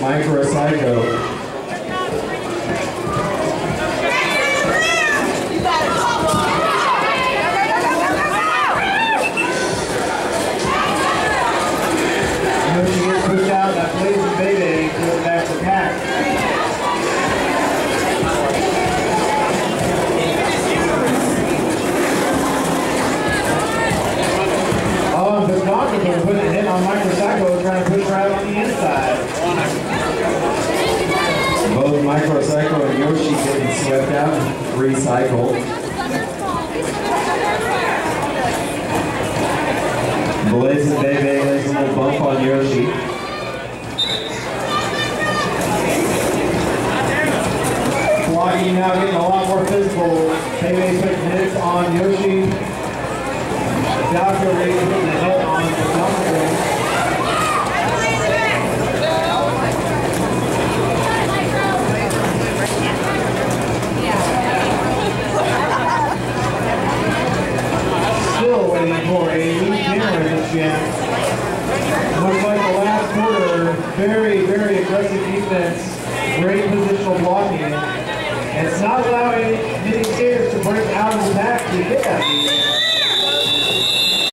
Micro Psycho. Yoshi to Pack. Oh, the Dodgers are putting a hit on Micro Psycho, trying to push her out on the inside. Both Micro Psycho and Yoshi getting swept out and recycled. Blazing Bebe has a little bump on Yoshi. Blocking now getting a lot more physical. Bebe putting hits on Yoshi. Lee putting a hit on the Dodgers. Still waiting for a lead this. Looks like the last quarter, very, very aggressive defense, great positional blocking. And it's not allowing many skaters to break out of the pack to get that lead.